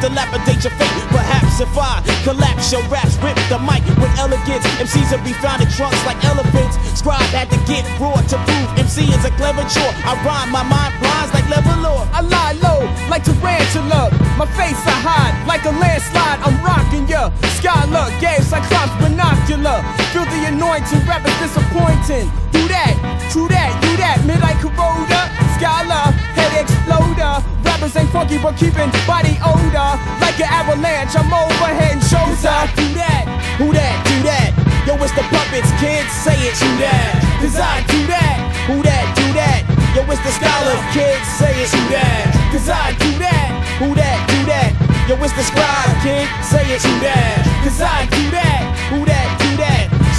dilapidate your fate. Perhaps if I collapse your raps, rip the mic with elegance. MCs will be found in trunks like elephants. Scribe had to get raw to prove MC is a clever chore. I rhyme, my mind blinds like level lore. I lie low like tarantula. My face I hide like a landslide. I'm rocking ya. Skylar, gay cyclops binocular. Feel the anointing, rap is disappointing. Do that, true that, do that. Midnight corroder, Skylar, Rappers ain't funky but keeping body odor. Like an avalanche, I'm over head and shoulders. Do that, who that, do that. Yo, it's the puppets, kids, say it, do that. Cause I do that, who that, do that. Yo, it's the scholar, kids, say it, do that. Cause I do that, who that, do that. Yo, it's the scribe, kid, say it, do that. Cause I do that, who that.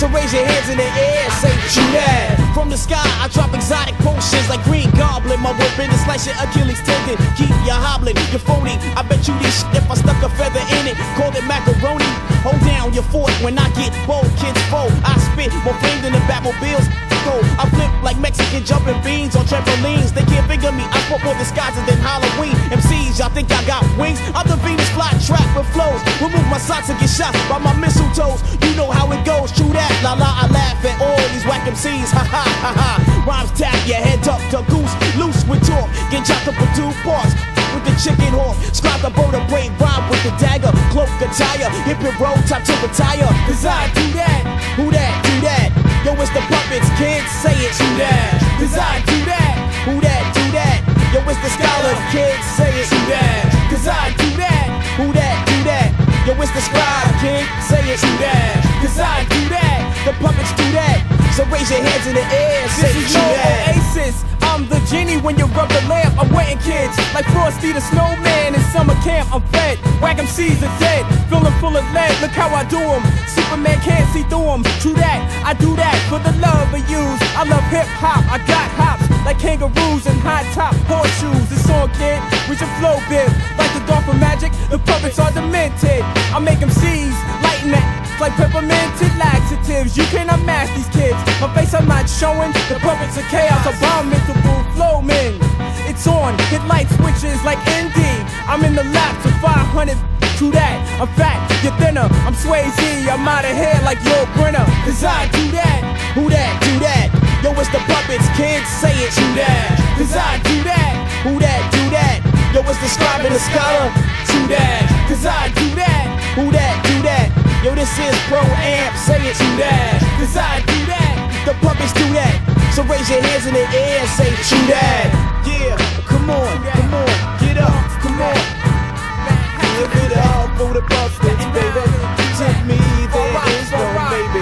So raise your hands in the air, say do that. From the sky, I drop exotic potions like Green Goblin. My weapon is slice your Achilles tendon. Keep you hobbling, you're phony. I bet you this shit if I stuck a feather in it. Call it macaroni. Hold down your fort when I get bold, kids fold. I spit more flame than the Batmobiles. Go. I flip like Mexican jumping beans on trampolines. They can't figure me. I put more disguises than Halloween. MCs, y'all think I got wings? I'm the Venus fly trap with flows. Remove my socks and get shot by my mistletoes. You know how it goes. True that. La la, I laugh at all these whack MCs. Ha ha ha ha. Rhymes tap your head up to goose. Loose with talk. Get chopped up for two parts with the chicken hawk. Scribe the boat of brain rhyme with the dagger. Cloak attire, hip and roll, top to retire. Cause I do that, who that, do that. Yo, it's the puppets, kids, say it, do that. Cause I do that, who that, do that. Yo, it's the scholar, kids, say it, do that. Cause I do that, who that, do that. Yo, it's the scribe, kid, say it, do that. Cause I do that, the puppets do that. So raise your hands in the air, say This is no that. oasis. I'm the genie when you rub the lamp. I'm wetting kids like Frosty the Snowman in summer camp. I'm fed. Whack C's are dead. Feeling full of lead. Look how I do 'em. Superman can't see through 'em. True that. I do that for the love of yous. I love hip hop. I got hops like kangaroos and high top horseshoes. It's on, kid. We should flow bib like the from magic. The puppets are demented. I make 'em C's lighten that like pepperminted laxatives. You cannot match these kids. My face I'm not showing. The puppets are chaos. Abominable flow men. It's on. Hit light switches like ND. I'm in the lap to 500. True that. I'm fat. You're thinner. I'm Swayze. I'm out of here like your Brenner. Cause I do that, who that, do that. Yo, it's the puppets, kids, say it, do that. Cause I do that, who that, do that. Yo, it's the scribe and the scholar, do that. Cause I do that, who that, do that. Yo, this is Pro Amp, say it, do that. Cause I do that, the puppets do that. So raise your hands in the air, and say do that. Yeah, come on, come on, get up, come on. Give it up for the puppets, baby. To me, there is no maybe.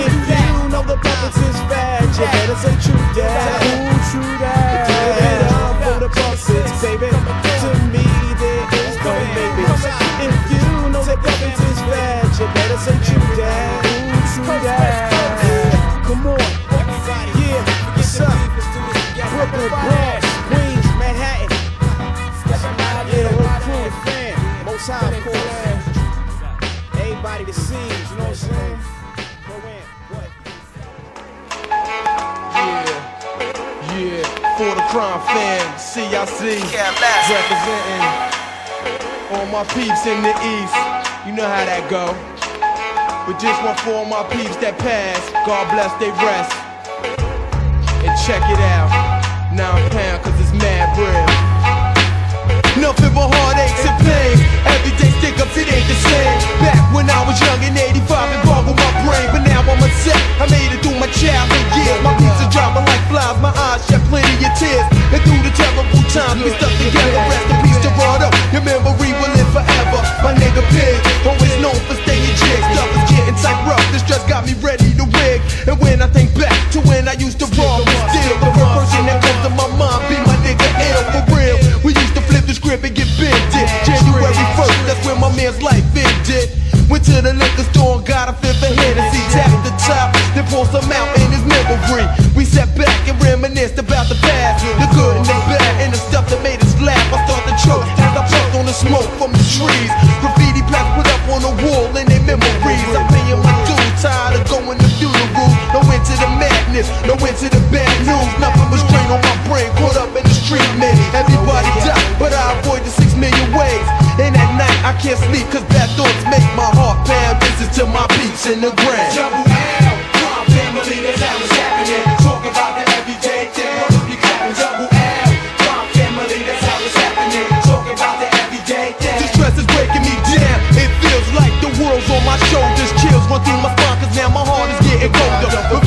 If you know the puppets is bad, you better say true that. true that. Give it up for the puppets, baby. High, of course. Everybody, the scenes, you know what I'm saying? Go in? Yeah, yeah, for the crime fam, CIC, representing all my peeps in the east. You know how that go. But just one for all my peeps that pass. God bless they rest. And check it out. Nine pound, cause it's mad real. Nothing but heartaches and pain. Every day stick ups, it ain't the same. Back when I was young in 85 and boggled my brain. But now I'm a set. I made it through my childhood years. My beats are dropping like flies. My eyes shed plenty of tears. And through the terrible times, we stuck together. Rest in peace, Gerardo. Your memory will live forever. My nigga Pig, always known for staying jigs. Stuff is getting tight rough. This just got me ready to wig. And when I think back to when I used to roll, still the first person that comes to my mind be my nigga L for real. We used to flip the script and get bent it. January 1st, that's when my man's life ended. Went to the liquor store and got a fifth of Hennessy. Tapped the top, then pulled some out in his memory. We sat back and reminisced about the past, the good and the bad, and the stuff that made us laugh. I start to choke as I puffed on the smoke from the trees. Graffiti plaques put up on the wall in their memories. I'm paying my dues, tired of going to funerals. No went to the madness. No end to the bad I can't sleep, cause bad thoughts make my heart pound. This is to my peeps in the ground. Double L, family, that's how it's happening. Talk about the everyday thing, clapping. Double L, family, that's how it's happening. Talk about the everyday thing. The stress is breaking me down. It feels like the world's on my shoulders. Chills run through my spine, cause now my heart is getting colder.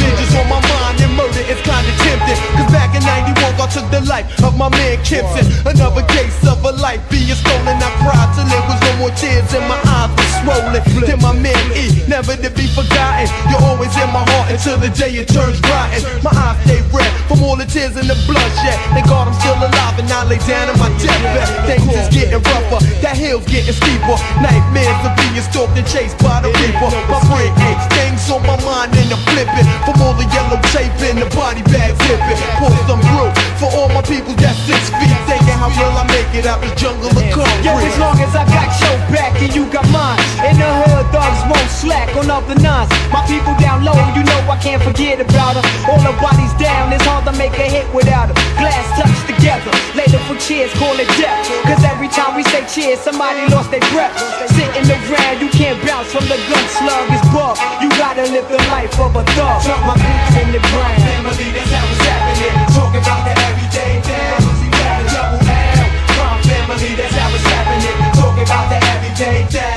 91, I took the life of my man Kimpson. Another case of a life being stolen. I cried till there was no more tears, and my eyes were swollen. Then my man E, never to be forgotten. You're always in my heart until the day it turns rotten. My eyes stay red from all the tears and the bloodshed. Thank God I'm still alive I lay down in my deathbed. Things is getting rougher, that hill's getting steeper. Nightmares of being stalked and chased by the reaper. My brain aches, things on my mind and I'm flipping. From all the yellow tape and the body bag zipping. Pour some brew for all my people that's six feet. Thinking how will I make it out the jungle of concrete? Yo, as long as I got your back and you got mine. In the hood, thugs won't slack on up the nines. My people down low, you know I can't forget about them. All the bodies down, it's hard to make a hit without them. Glass touch together, later for cheers, call it death. Cause every time we say cheers, somebody lost their breath. Sitting around, you can't bounce from the gun slug, it's bug. You gotta live the life of a thug. My boots in the ground. family, that's how it's happening. Talk about the everyday brothers. Double L, crime family, that's how it's happening. Talk the everyday thing.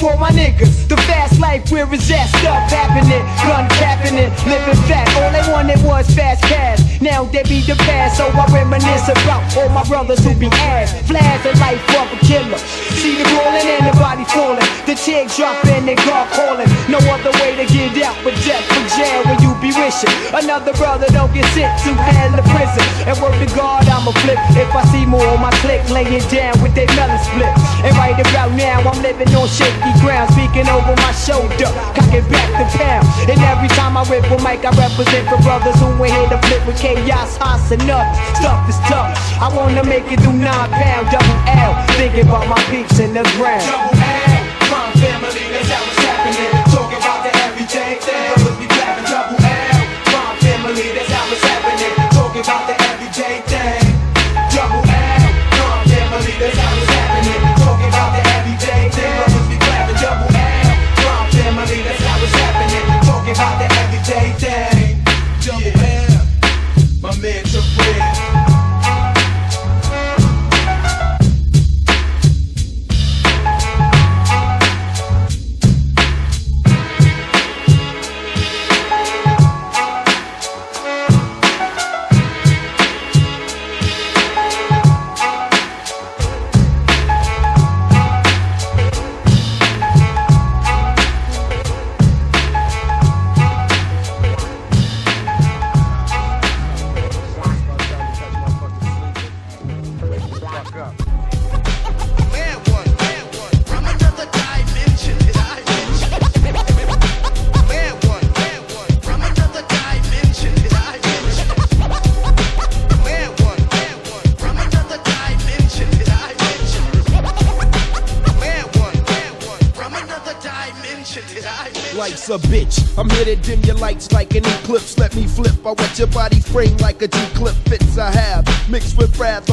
For my niggas. The fast life where is that stuff happening? Gun capping it, living fat. All they wanted was fast cash. Now they be the past, so I reminisce about all my brothers who be ass. Flash the life of a killer. See the rolling and the body falling. The chick dropping, they God calling. No other way to get out but death from jail when you be wishing. Another brother don't get sent to hell or prison. And word to God, I'ma flip. If I see more on my click, lay it down with their melon split. And right about now, I'm living on shaky ground, speaking over my shoulder, cocking back the pound. And every time I rip a mic, I represent for brothers who ain't here to flip with chaos, hots and up. Stuff is tough. I wanna make it through nine pound, double L. Thinking about my peeps in the ground. Here to dim your lights like an eclipse. Let me flip. I wet your body frame like a G-clip fits I have. Mixed with wrath,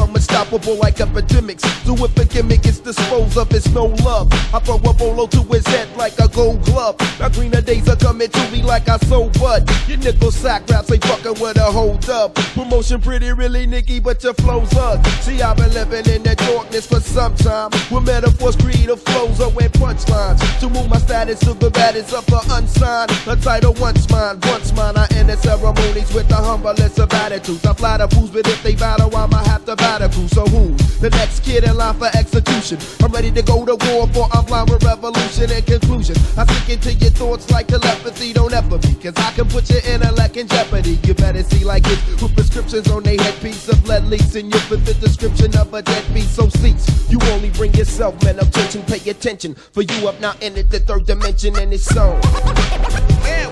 unstoppable like epidemics. So if a gimmick is disposed of, it's no love. I throw a bolo to his head like a gold glove. Now greener days are coming to me like I sold bud. Your nickel sack raps ain't fucking with a hold up. Promotion pretty really nicky, but your flow's up. See, I've been living in the darkness for some time. With metaphors, creative flows, or with punchlines. To move my status to the baddest of the unsigned. The title once mine, once mine. I enter ceremonies with the humblest of attitudes. I fly the fools, but if they battle, I'ma have to battle crew. Who's the next kid in line for execution? I'm ready to go to war for I'm blind with revolution and conclusion. I sink into your thoughts like telepathy, don't ever be. Cause I can put your intellect in jeopardy. You better see like it with prescriptions on they headpiece of lead leaks. And you fit the description of a deadbeat. So cease. You only bring yourself, man, attention. Pay attention. For you up now it, the third dimension, and it's so.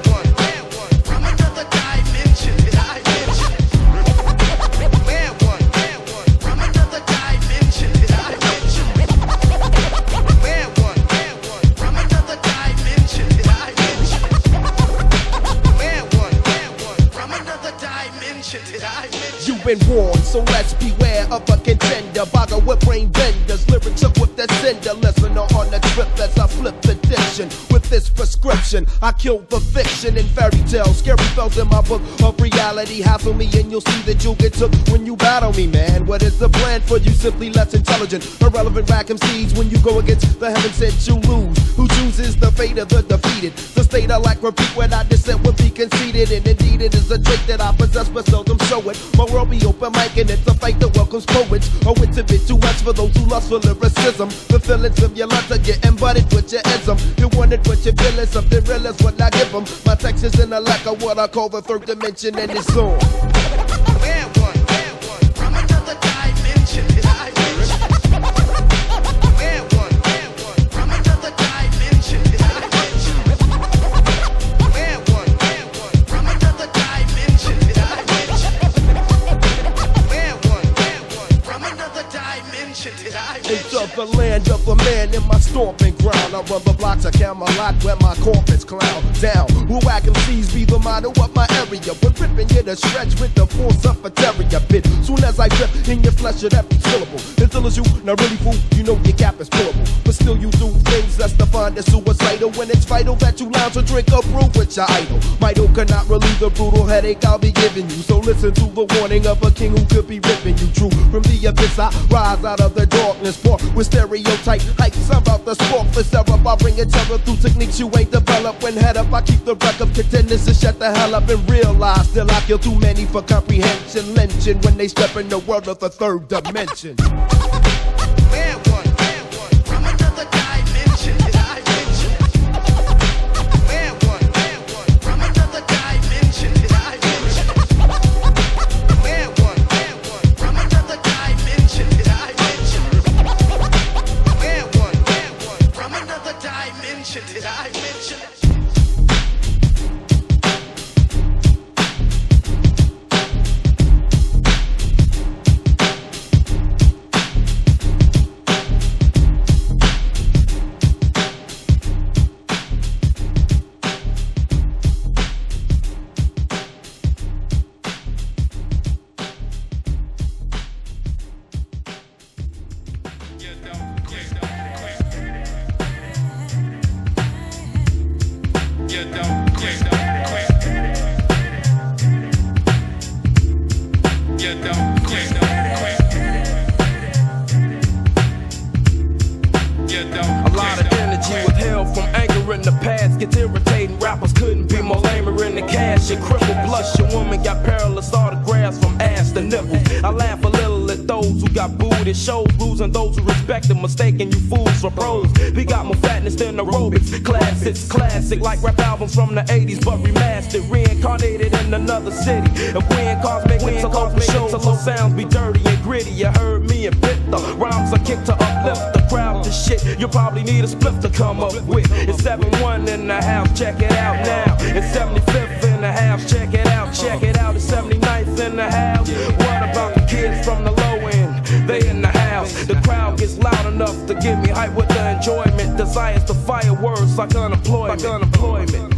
been warned, so let's beware of a contender. Bogger with brain benders, lyrics up with the sender. Listener on the trip as I flip the diction. This prescription, I kill the fiction in fairy tales. Scary spells in my book of reality. Hassle me and you'll see that you'll get took when you battle me, man. What is the plan for you? Simply less intelligent. Irrelevant rack seeds when you go against the heaven sent you lose. Who chooses the fate of the defeated? The state I like repeat when I dissent would be conceded. And indeed it is a trait that I possess but seldom show it. My world be open mic and it's a fight that welcomes poets. Oh, it's a bit too much for those who lust for lyricism. The feelings of your lust are getting butted with your ism. You wanted what you feel is something real is what I give them. My text is in a lack of what I call the third dimension and it's on. It's Into the land of the man in my stomping ground. I run the blocks of Camelot where my corpus clown down. Who I can seize be the motto of my area. When ripping you to stretch with the force of a terrier bit. Soon as I rip in your flesh of every syllable. Until it's you, not really fool, you know your cap is pullable. But still you do things that's defined as suicidal. When it's vital that you lounge or drink a brew with your idol. Midol cannot relieve the brutal headache I'll be giving you. So listen to the warning of a king who could be ripping you true. From the abyss I rise out of the darkness. Pour with stereotype hypes. I'm about to spark the syrup. I bring it terror through techniques you ain't developed. When head up, I keep the wreck of contenders to shut the hell up and realize still I kill too many for comprehension. Lynching when they step in the world of the third dimension. Got booed. It shows losing those who respect them, mistaking you fools for pros. We got more fatness than aerobics. Classics, classic like rap albums from the 80s, but remastered, reincarnated in another city. If we in cosmic, win cosmic shows, so sounds be dirty and gritty. You heard me and bit the rhymes I kick to uplift the crowd to shit. You probably need a split to come up with. It's 7-1 in the house, check it out now. It's 75th in the house, check it out, check it out. It's 79th in the house. What about the kids from the? They in the house. The crowd gets loud enough to give me hype with the enjoyment. Desires to fire words like unemployment. Like unemployment.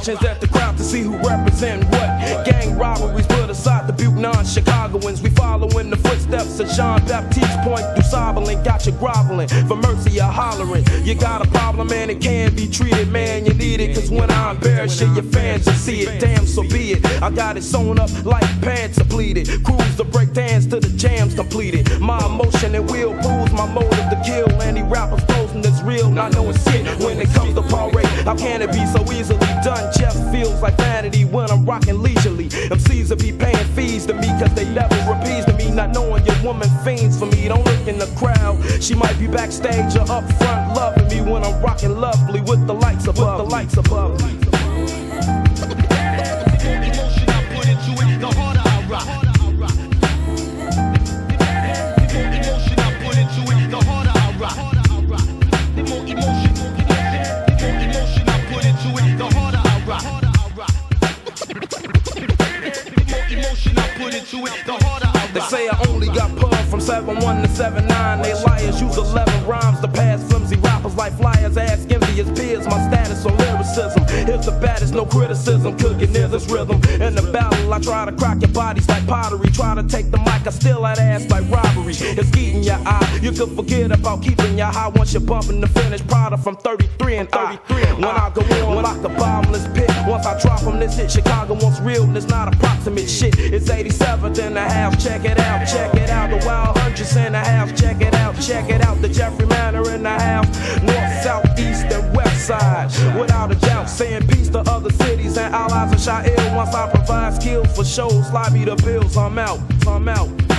Questions at the crowd to see who represent what. Gang robberies put aside the Butte non-Chicagoans. We following the footsteps of Jean Baptiste Point through Soberlin. Got you groveling for mercy or hollering. You got a problem and it can be treated, man. You need it cause when I embarrass you, your fans will see it. Damn, so be it. I got it sewn up like pants are pleated. Cruise the break dance to the jams completed. My emotion and will proves my motive to kill. Any rappers posing that's real, not knowing shit when it comes to parade. How can it be so easily done? Just feels like vanity when I'm rocking leisurely. MCs will be paying fees to me cause they never appease to me. Not knowing your woman fiends for me. Don't look in the crowd. She might be backstage or up front loving me when I'm rocking lovely with the lights above. With the lights above. into it, the harder I rock. They say I only got pause from 7-1 to 7-9. They liars use 11 rhymes to pass flimsy rappers like flyers. Ask envious peers my status on lyricism. Here's the baddest, no criticism. Cooking near this rhythm. In the battle, I try to crack your bodies like pottery. Try to take the mic, I steal that ass like robbery. It's eating your eye. You could forget about keeping your high once you're bumping the finished product from 33 and 33. When I go on like a bottomless pit. Once I drop from this hit, Chicago wants realness, not approximate shit. It's 87th and a half. Check it out, check it out. The wild hundreds and a half. Check it out, check it out. The Jeffrey Manor and a half. North, south, east, and west side. Without a doubt, saying peace to other cities and allies of Sha'il. Once I provide skills for shows, lobby the bills. I'm out, I'm out.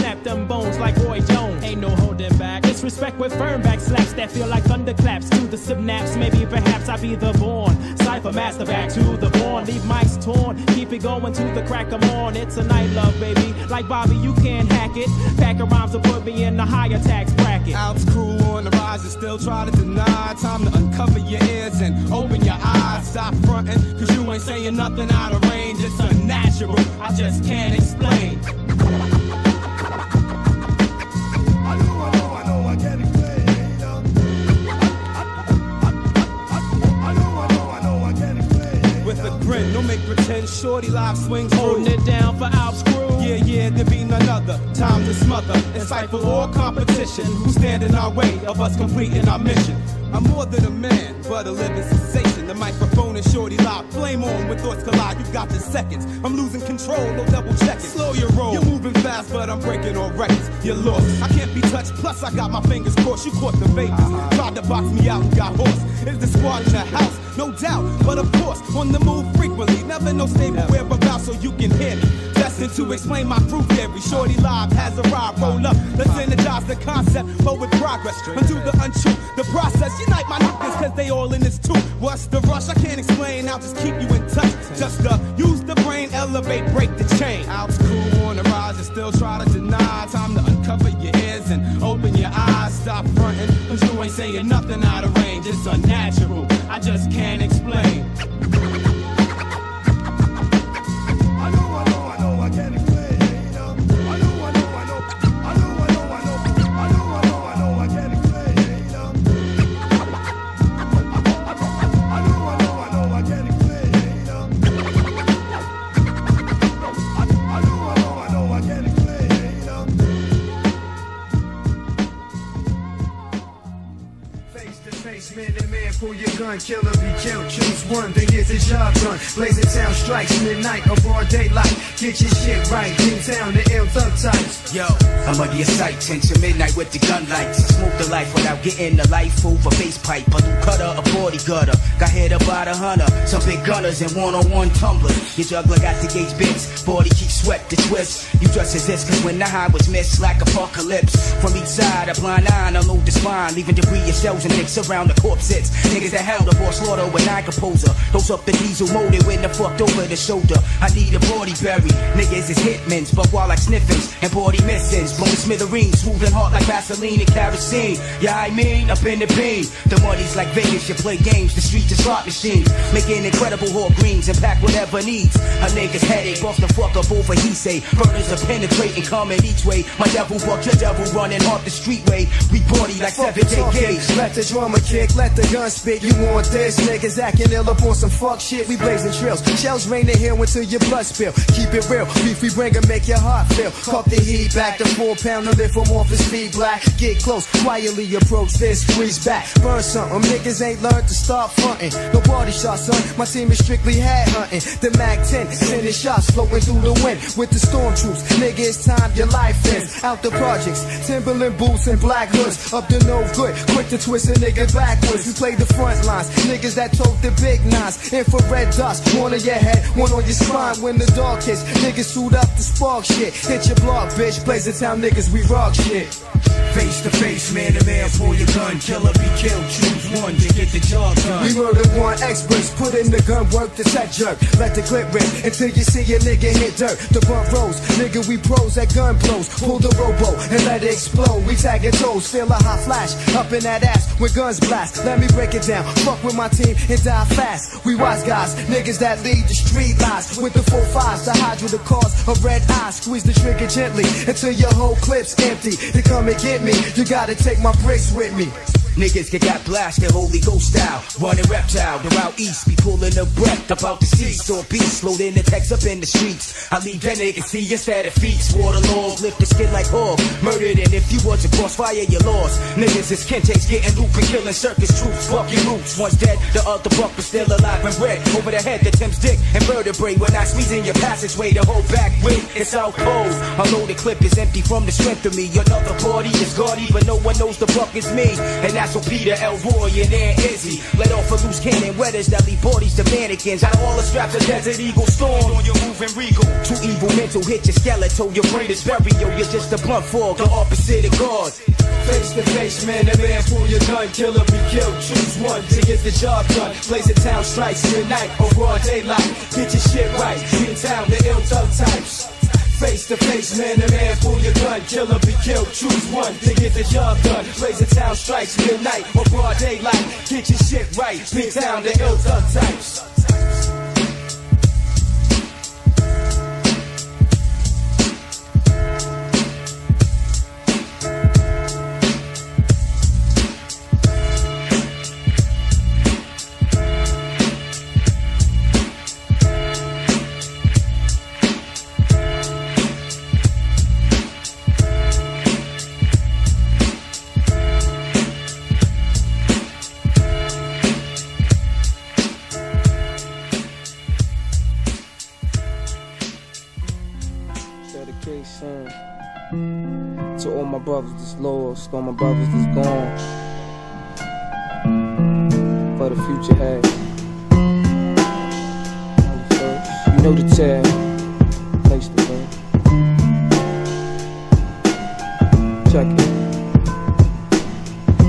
Snap them bones like Roy Jones. Ain't no holding back. Disrespect with firm back slaps that feel like thunderclaps to the synapse. Maybe perhaps I be the born. Cypher master back to the born. Leave mics torn. Keep it going to the crack of morn. It's a night love, baby. Like Bobby, you can't hack it. Pack of rhymes to put me in the higher tax bracket. Alps crew on the rise and still try to deny. Time to uncover your ears and open your eyes. Stop fronting, cause you ain't saying nothing out of range. It's unnatural, I just can't explain. Shorty live swings. Holding it down for Alps crew. Yeah, yeah, there be none other. Time to smother and stifle all competition. Who stand in our way of us completing our mission? I'm more than a man, but a living sensation. The microphone is shorty live. Flame on when thoughts collide. You got the seconds. I'm losing control, no double checking. Slow your roll. You're moving fast, but I'm breaking all records. You're lost. I can't be touched. Plus, I got my fingers crossed. You caught the vapors. Uh-huh. Tried to box me out and got hoarse. Is the squad in the house? No doubt, but of course, on the move frequently. Never no stable whereabouts, so you can hear me. Destined to explain my proof every Shorty live has arrived. Roll up. Let's uh-huh. energize the concept, but with progress. Undo the untrue, the process. Unite my niggas, cause they all in this too. What's the rush? I can't explain. I'll just keep you in touch. Just uh, use the brain, elevate, break the chain. Alps crew on the rise and still try to deny. Time to uncover your ears and open your eyes. Stop fronting, cause you ain't saying nothing out of range. It's unnatural. I just can't explain. Pull your gun, killer, be killed. Choose one, then get the job done. Blazing town strikes, midnight or broad daylight. Get your shit right, in town, the ill thug types. Yo, I'm under your sight, 10 to midnight with the gun lights. Smoke the life without getting the life over face pipe. A new cutter, a 40 gutter. Got hit about a hunter. Some big gunners and one on one tumblers. Your juggler got the gauge bits. 40 keep sweat the twist. You just as this, cause when the high was missed like apocalypse. From each side, a blind eye, I unload the spine. Leaving debris shells and nicks around the corpse sits. Niggas that held the boss slaughter with nine composer. Those up the diesel motor when the fucked over the shoulder. I need a body buried. Niggas is hitmans, but while like sniffins and body missings. Blowing smithereens, smoothing hard like Vaseline and kerosene. Yeah, I mean, up in the beam. The money's like Vegas, you play games, the streets are slot machines. Making incredible hawk greens and pack whatever needs. A nigga's headache, off the fuck up over he say. Burners are penetrating, coming each way. My devil buck, your devil running off the streetway. We party like Fuck seven the. Let the drummer kick, let the gun spit. You want this? Niggas acting ill up on some fuck shit. We blazing trails. Shells raining here until your blood spill. Keep it real. Beef we bring make your heart feel. Cup the heat back. The four pounder lift from off his feet black. Get close, quietly approach this. Freeze back. Burn something. Niggas ain't learned to stop fronting. No body shot, son. My team is strictly head hunting. The Mac 10, sending shots floating through the wind with the storm troops. Nigga, it's time your life ends. Out the projects, Timberland boots and black hoods. Up to no good, quick to twist a nigga backwards. We play the front lines, niggas that tote the big nines. Infrared dust, one on your head, one on your spine. When the dog hits, niggas suit up to spark shit. Hit your block, bitch. Blazing town niggas, we rock shit. Face to face, man to man, pull your gun. Killer be killed, choose one to get the job done. We murder one experts, put in the gun work, the set jerk. Let the clip rip until you see a nigga hit dirt. The bump rolls, nigga, we pros at gun blows. Pull the robo and let it explode. We tag tagging toes, feel a hot flash up in that ass when guns blast. Let me break it down. Fuck with my team and die fast. We wise guys, niggas that lead the street lies. With the full fives, the hydra, the cause of red eyes. Squeeze the trigger gently until your whole clip's empty. To come and get me, you gotta take my bricks with me. Niggas get got blasted, Holy Ghost style. Running reptile, the route east, be pulling the breath about the seats. Or beats, loading the text up in the streets. I leave that nigga see instead of feet. Water laws, lift the skin like hog. Murdered, and if you was a crossfire, you lost. Niggas is Kentex getting loop and killing circus troops. Fuck your roots, one's dead, the other buck was still alive and red. Over the head, the Tim's dick and vertebrae. When I squeeze in your passageway, the whole back way, it's out cold. A loaded clip is empty from the strength of me. Another party is gaudy, but no one knows the buck is me. And that's what Peter Elroy and Aunt Izzy let off a loose cannon wetters that leave bodies to mannequins. Out of all the straps of Desert Eagle storm on your moving regal. Too evil mental hit your skeletal, your brain is burial. You're just a blunt fog, the opposite of God. Face to face, man to man, pull your gun, killer be killed. Choose one to get the job done. Blaze a town strikes midnight or broad daylight. Get your shit right. In town, the ill thug types. Face to face, man to man, pull your gun, killer be killed. Choose one to get the job done. Blaze a town strikes midnight or broad daylight. Get your shit right. Big town, the ill types. Lost, all my brothers that's gone. For the future ahead. You know the tale, place to be. Check it.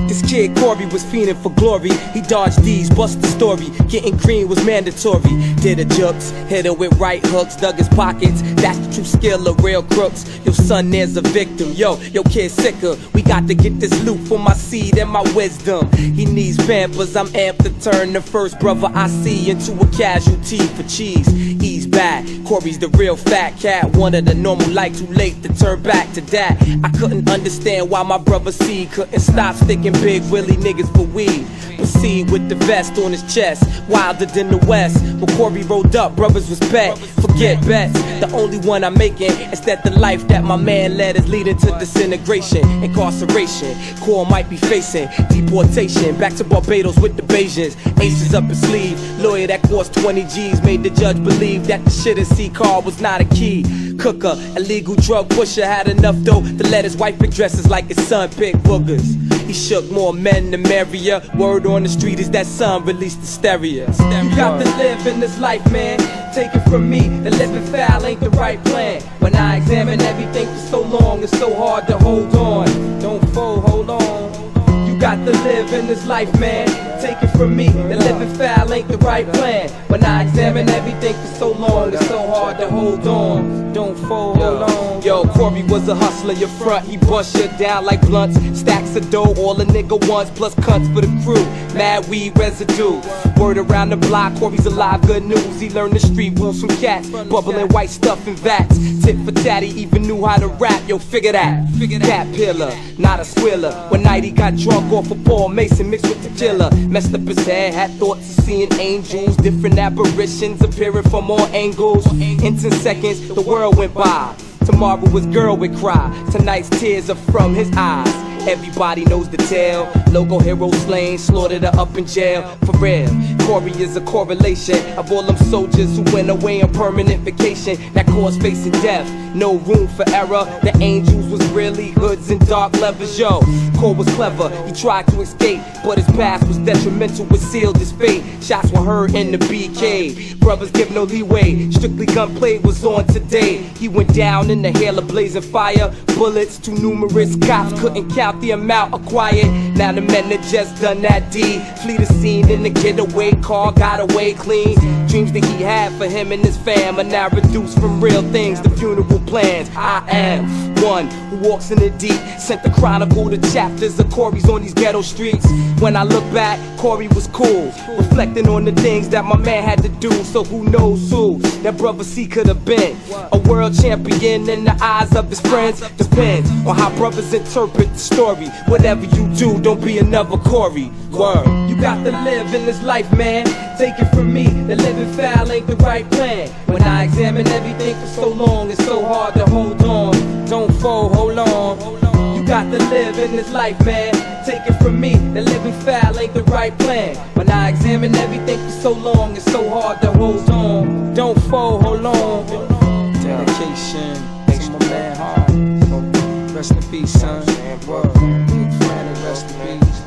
This kid Corey was fiending for glory. He dodged these, bust the story. Getting green was mandatory. Did a jukes, hit her with right hooks, dug his pockets. That's the true skill of real crooks. Your son there's a victim. Yo, your kid sicker. We got to get this loot for my seed and my wisdom. He needs pampers. I'm amped to turn the first brother I see into a casualty for cheese. Ease back. Corey's the real fat cat. One of the normal like too late to turn back to that. I couldn't understand why my brother C couldn't stop sticking big willy niggas for weed. Proceed with the vest on his chest, wilder than the West. When Corey rolled up, brothers was bet. Forget bets. The only one I'm making is that the life that my man led is leading to disintegration, incarceration. Core might be facing deportation. Back to Barbados with the Bajans. Aces up his sleeve. Lawyer that cost 20 G's made the judge believe that the shit in C car was not a key. Cooker, illegal drug pusher, had enough dough to let his wife pick dresses like his son pick boogers. He shook more men than merrier. Word on the street is that son released the stereo. You got to live in this life, man. Take it from me, the living foul ain't the right plan. When I examine everything for so long, it's so hard to hold on. Don't fold, hold on. You got to live in this life, man. Take it from me, the living foul ain't the right plan. When I examine everything for so long, it's so hard to hold on. Don't fold, on. Yo, Corey was a hustler, your front, he bust you down like blunts. Stacks of dough, all a nigga wants, plus cuts for the crew. Mad weed residue. Word around the block, Corey's alive, good news. He learned the street rules from cats, bubbling white stuff in vats. Tit for tatty, even knew how to rap, yo, figure that. Cat pillar, not a squiller. One night he got drunk off of Paul Masson mixed with tequila. Messed up his head, had thoughts of seeing angels, different apparitions appearing from all angles. In 10 seconds, the world went by. Tomorrow his girl would cry. Tonight's tears are from his eyes. Everybody knows the tale. Local hero slain, slaughtered her up in jail. For real, Corey is a correlation of all them soldiers who went away on permanent vacation. That caused facing death. No room for error. The angels was really hoods and dark levers. Yo, Cole was clever. He tried to escape, but his past was detrimental. It sealed his fate. Shots were heard in the BK. Brothers give no leeway. Strictly gunplay was on today. He went down in the hail of blazing fire. Bullets too numerous. Cops couldn't count the amount acquired. Now the men that just done that deed flee the scene in the getaway car. Got away clean. Dreams that he had for him and his fam are now reduced from real things to funeral plans. I am one who walks in the deep. Sent the chronicle to chapters of Corey's on these ghetto streets. When I look back, Corey was cool. Reflecting on the things that my man had to do. So who knows who that brother C could have been? A world champion in the eyes of his friends. Depends on how brothers interpret the story. Whatever you do, don't be another Corey. Word. Got to live in this life, man. Take it from me, the living foul ain't the right plan. When I examine everything for so long, it's so hard to hold on. Don't fold, hold on. You got to live in this life, man. Take it from me, the living foul ain't the right plan. When I examine everything for so long, it's so hard to hold on. Don't fold, hold on. Dedication my man Hard. Rest in peace, son. Big Franny, rest in peace.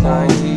90s,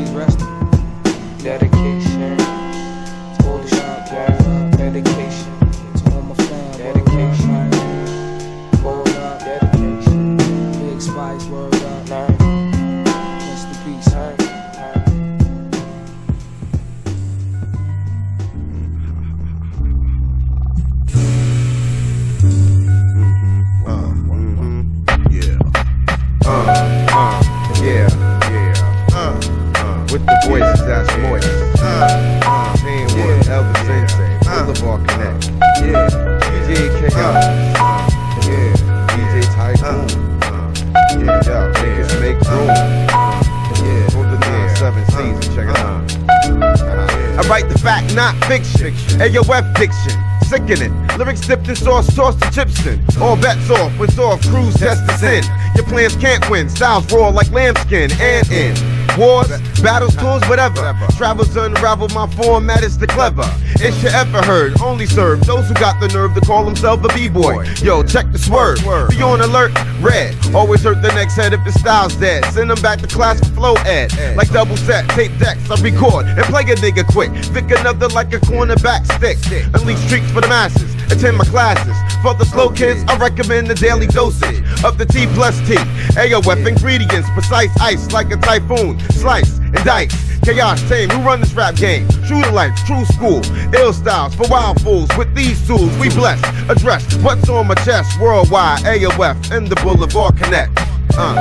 fiction. AOF diction. Sickening. Lyrics dipped in sauce, tossed to in. All bets off, when soft cruise test the sin. Your plans can't win. Styles raw like lambskin and in. Wars, battles, tours, whatever. Travels unravel my format is the clever. It's your ever heard, only serve those who got the nerve to call themselves a b-boy. Yo, check the swerve. Be on alert, red. Always hurt the next head if the style's dead. Send them back to class for flow ed. Like double set, tape decks, I record and play a nigga quick. Vic another like a cornerback stick. Unleash streaks for the masses. Attend my classes. For the slow kids, I recommend the daily dosage of the T plus T. AOF ingredients, precise ice like a typhoon. Slice and dice. Chaos team, we run this rap game. True to life, true school. Ill styles for wild fools. With these tools, we bless. Address what's on my chest worldwide. AOF and the Boulevard Connect. Uh,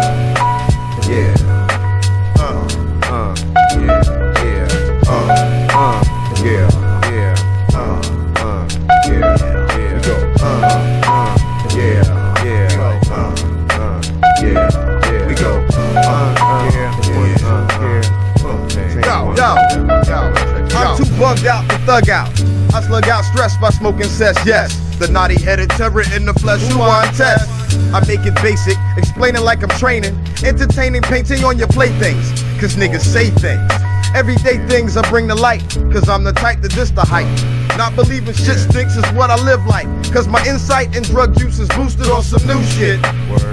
yeah. Uh, uh, yeah, yeah. Uh, uh, yeah, yeah. Too bugged out to thug out. I slug out stress by smoking cess, yes. The naughty headed terror in the flesh, who want test? I make it basic, explaining like I'm training. Entertaining, painting on your playthings, cause niggas say things. Everyday things I bring to light, cause I'm the type that just the hype. Not believing shit stinks is what I live like, cause my insight and drug use is boosted on some new shit.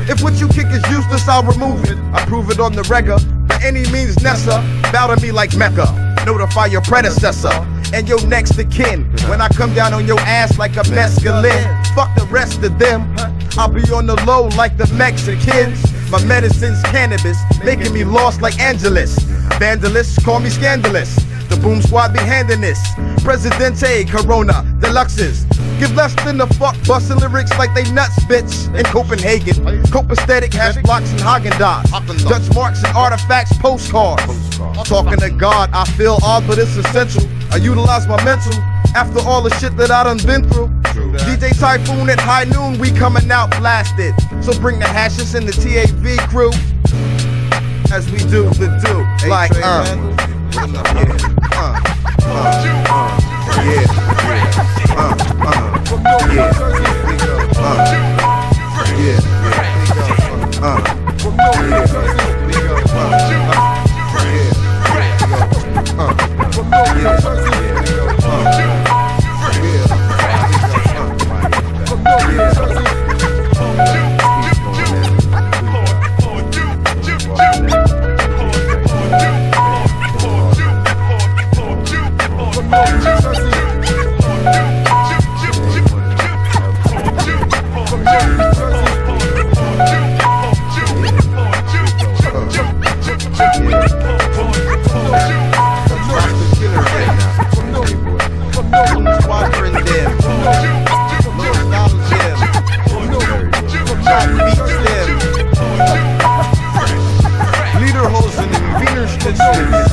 If what you kick is useless, I'll remove it. I prove it on the regular, by any means Nessa, Bow to me like Mecca, notify your predecessor. And your next of kin, when I come down on your ass like a mescaline, fuck the rest of them. I'll be on the low like the Mexicans. My medicine's cannabis, making me lost like Angeles. Vandalists call me scandalous. The boom squad be handing this. Presidente Corona Deluxes. Give less than a fuck busting lyrics like they nuts, bitch. In Copenhagen, copacetic hash blocks and Häagen-Dazs. Dutch marks and artifacts, postcards. Talking to God, I feel odd, but it's essential. I utilize my mental after all the shit that I done been through. DJ Typhoon at high noon, we coming out blasted. So bring the hashes and the TAV crew as we do the do. Like, uh, uh, uh, uh, yeah. experience.